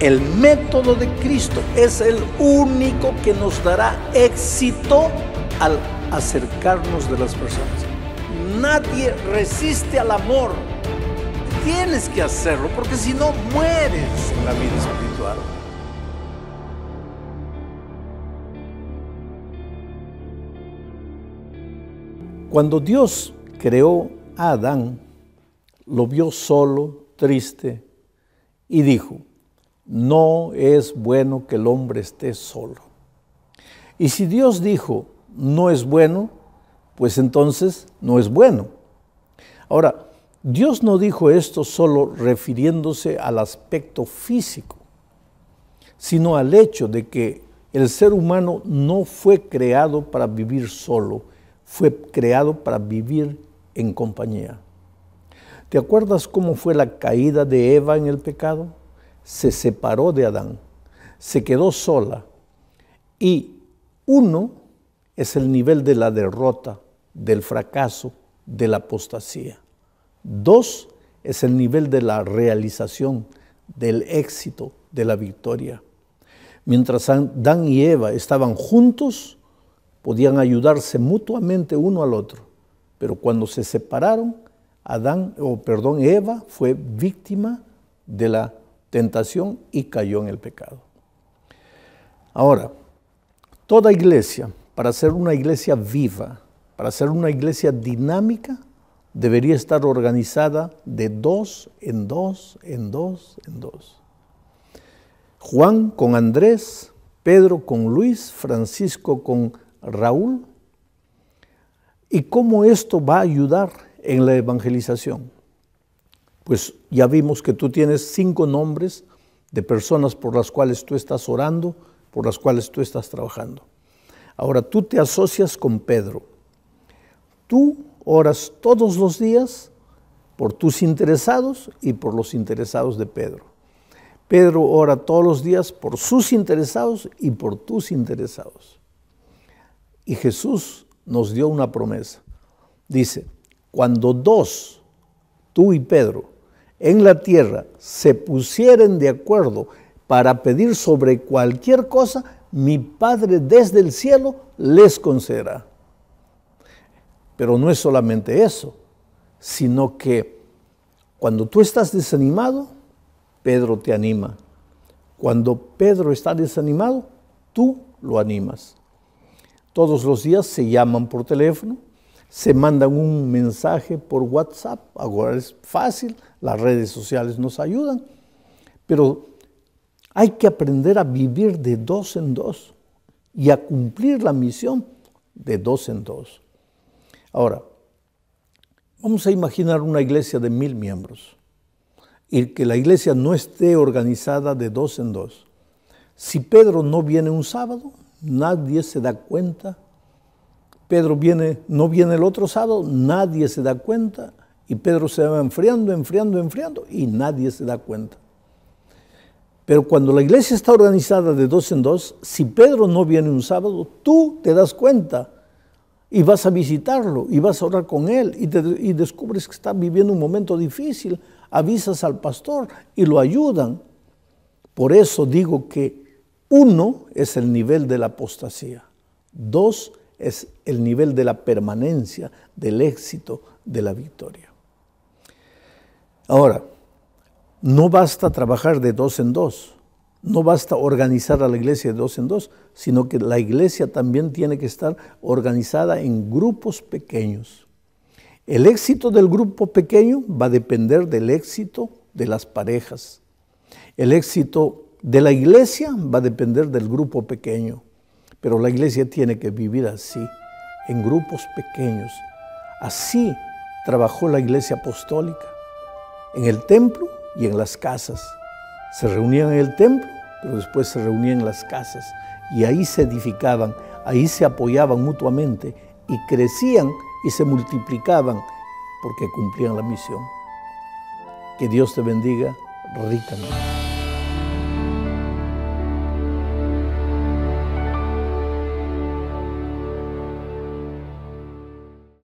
El método de Cristo es el único que nos dará éxito al acercarnos de las personas. Nadie resiste al amor. Tienes que hacerlo porque si no mueres en la vida espiritual. Cuando Dios creó a Adán, lo vio solo, triste, y dijo, no es bueno que el hombre esté solo. Y si Dios dijo, no es bueno, pues entonces no es bueno. Ahora, Dios no dijo esto solo refiriéndose al aspecto físico, sino al hecho de que el ser humano no fue creado para vivir solo, fue creado para vivir en compañía. ¿Te acuerdas cómo fue la caída de Eva en el pecado? Se separó de Adán, se quedó sola y uno es el nivel de la derrota, del fracaso, de la apostasía. Dos es el nivel de la realización, del éxito, de la victoria. Mientras Adán y Eva estaban juntos, podían ayudarse mutuamente uno al otro, pero cuando se separaron, Adán, o perdón, Eva fue víctima de la tentación y cayó en el pecado. Ahora, toda iglesia, para ser una iglesia viva, para ser una iglesia dinámica, debería estar organizada de dos en dos, en dos, en dos. Juan con Andrés, Pedro con Luis, Francisco con Raúl. ¿Y cómo esto va a ayudar en la evangelización? Pues ya vimos que tú tienes cinco nombres de personas por las cuales tú estás orando, por las cuales tú estás trabajando. Ahora tú te asocias con Pedro. Tú oras todos los días por tus interesados y por los interesados de Pedro. Pedro ora todos los días por sus interesados y por tus interesados. Y Jesús nos dio una promesa. Dice, cuando dos, tú y Pedro, en la tierra se pusieren de acuerdo para pedir sobre cualquier cosa, mi Padre desde el cielo les concederá. Pero no es solamente eso, sino que cuando tú estás desanimado, Pedro te anima. Cuando Pedro está desanimado, tú lo animas. Todos los días se llaman por teléfono, se mandan un mensaje por WhatsApp. Ahora es fácil, las redes sociales nos ayudan, pero hay que aprender a vivir de dos en dos y a cumplir la misión de dos en dos. Ahora, vamos a imaginar una iglesia de mil miembros y que la iglesia no esté organizada de dos en dos. Si Pedro no viene un sábado, nadie se da cuenta. Pedro viene, no viene el otro sábado, nadie se da cuenta. Y Pedro se va enfriando, enfriando, enfriando y nadie se da cuenta. Pero cuando la iglesia está organizada de dos en dos, si Pedro no viene un sábado, tú te das cuenta y vas a visitarlo y vas a orar con él y, y, descubres que está viviendo un momento difícil, avisas al pastor y lo ayudan. Por eso digo que uno es el nivel de la apostasía, dos es el nivel de la permanencia, del éxito, de la victoria. Ahora, no basta trabajar de dos en dos. No basta organizar a la iglesia de dos en dos, sino que la iglesia también tiene que estar organizada en grupos pequeños. El éxito del grupo pequeño va a depender del éxito de las parejas. El éxito de la iglesia va a depender del grupo pequeño. Pero la iglesia tiene que vivir así, en grupos pequeños. Así trabajó la iglesia apostólica, en el templo y en las casas se reunían en el templo, pero después se reunían en las casas y ahí se edificaban, ahí se apoyaban mutuamente y crecían y se multiplicaban porque cumplían la misión. Que Dios te bendiga ricamente.